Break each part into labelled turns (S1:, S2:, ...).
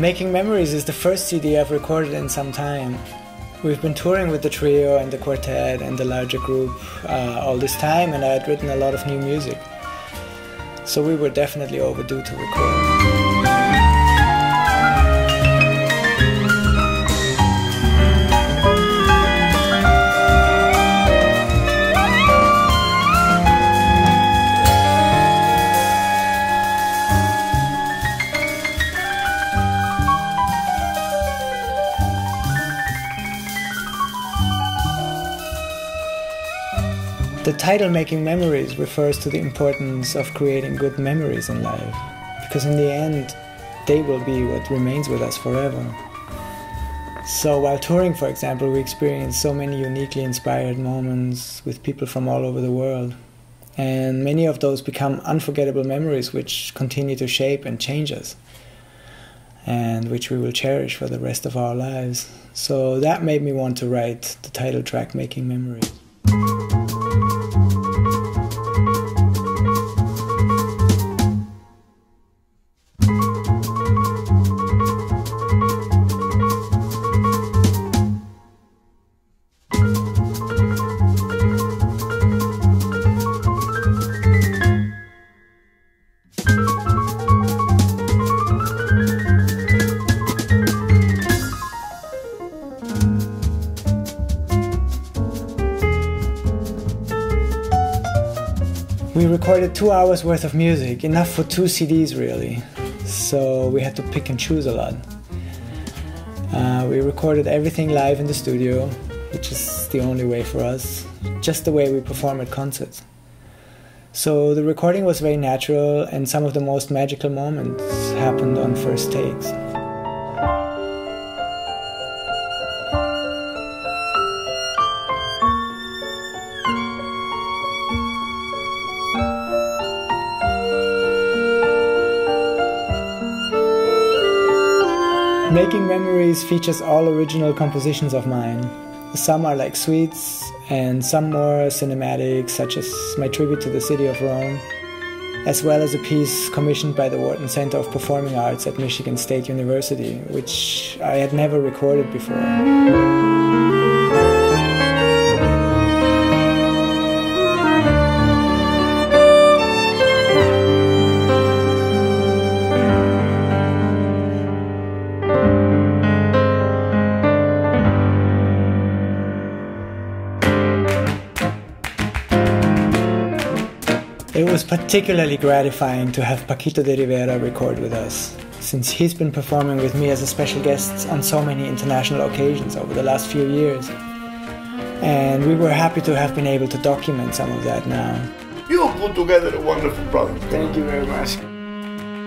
S1: Making Memories is the first CD I've recorded in some time. We've been touring with the trio and the quartet and the larger group uh, all this time, and I had written a lot of new music. So we were definitely overdue to record. Title Making Memories refers to the importance of creating good memories in life, because in the end, they will be what remains with us forever. So, while touring, for example, we experience so many uniquely inspired moments with people from all over the world. And many of those become unforgettable memories which continue to shape and change us, and which we will cherish for the rest of our lives. So, that made me want to write the title track Making Memories. We recorded two hours worth of music, enough for two CDs really. So we had to pick and choose a lot. Uh, we recorded everything live in the studio, which is the only way for us, just the way we perform at concerts. So the recording was very natural, and some of the most magical moments happened on first takes. Making Memories features all original compositions of mine. Some are like suites, and some more cinematic, such as my tribute to the city of Rome, as well as a piece commissioned by the Wharton Center of Performing Arts at Michigan State University, which I had never recorded before. It was particularly gratifying to have Paquito D'Rivera record with us, since he's been performing with me as a special guest on so many international occasions over the last few years. And we were happy to have been able to document some of that now.
S2: You put together a wonderful product.
S1: Thank you very much.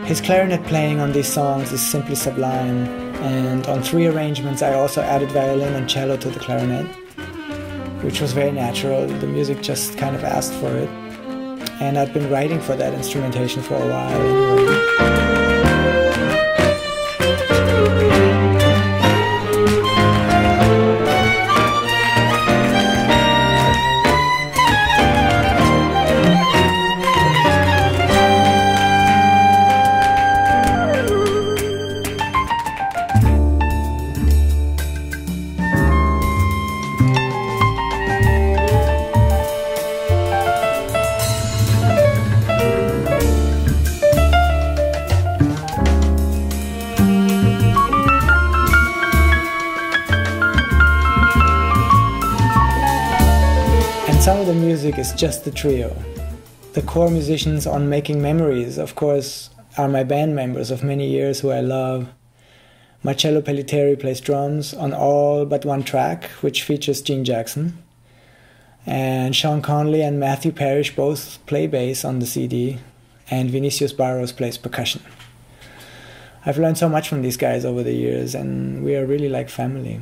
S1: His clarinet playing on these songs is simply sublime, and on three arrangements I also added violin and cello to the clarinet, which was very natural. The music just kind of asked for it and I'd been writing for that instrumentation for a while anyway. Some of the music is just the trio. The core musicians on Making Memories, of course, are my band members of many years who I love. Marcello Pellitteri plays drums on all but one track, which features Gene Jackson. And Sean Conly and Matthew Parrish both play bass on the CD, and Vinicius Barros plays percussion. I've learned so much from these guys over the years, and we are really like family.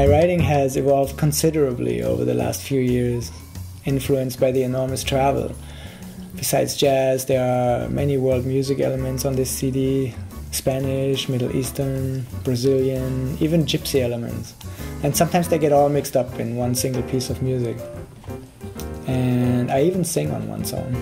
S1: My writing has evolved considerably over the last few years, influenced by the enormous travel. Besides jazz, there are many world music elements on this CD Spanish, Middle Eastern, Brazilian, even gypsy elements. And sometimes they get all mixed up in one single piece of music. And I even sing on one song.